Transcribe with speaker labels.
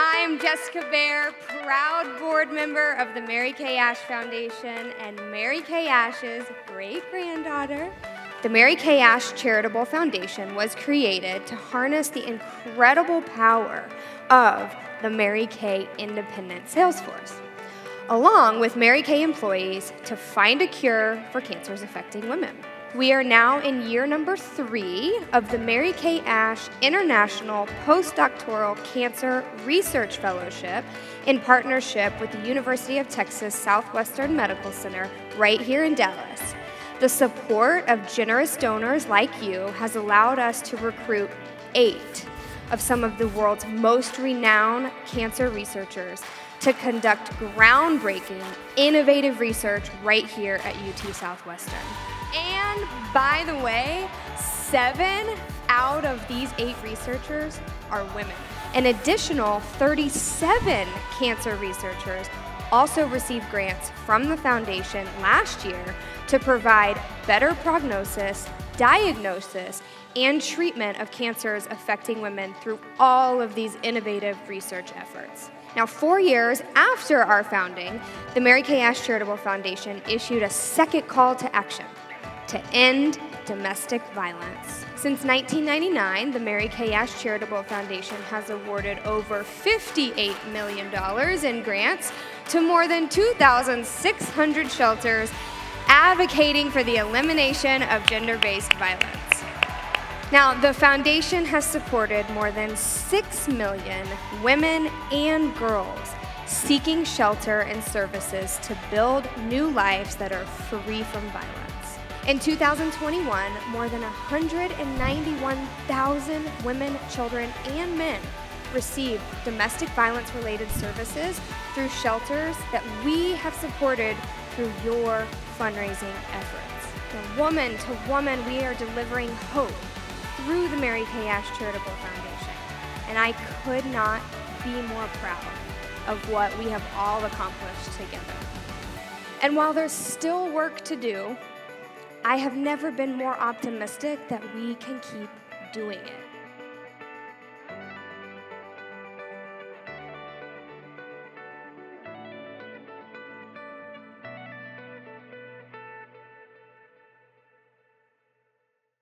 Speaker 1: I'm Jessica Bair, proud board member of the Mary Kay Ash Foundation and Mary Kay Ash's great granddaughter. The Mary Kay Ash Charitable Foundation was created to harness the incredible power of the Mary Kay Independent Sales Force, along with Mary Kay employees to find a cure for cancers affecting women. We are now in year number three of the Mary Kay Ash International Postdoctoral Cancer Research Fellowship in partnership with the University of Texas Southwestern Medical Center right here in Dallas. The support of generous donors like you has allowed us to recruit eight of some of the world's most renowned cancer researchers to conduct groundbreaking, innovative research right here at UT Southwestern. And by the way, seven out of these eight researchers are women. An additional 37 cancer researchers also received grants from the foundation last year to provide better prognosis, diagnosis, and treatment of cancers affecting women through all of these innovative research efforts. Now, four years after our founding, the Mary Kay Ash Charitable Foundation issued a second call to action to end domestic violence. Since 1999, the Mary Kay Ash Charitable Foundation has awarded over $58 million in grants to more than 2,600 shelters advocating for the elimination of gender based violence. Now, the foundation has supported more than 6 million women and girls seeking shelter and services to build new lives that are free from violence. In 2021, more than 191,000 women, children, and men received domestic violence related services through shelters that we have supported through your fundraising efforts. From woman to woman, we are delivering hope through the Mary Kay Ash Charitable Foundation. And I could not be more proud of what we have all accomplished together. And while there's still work to do, I have never been more optimistic that we can keep doing it.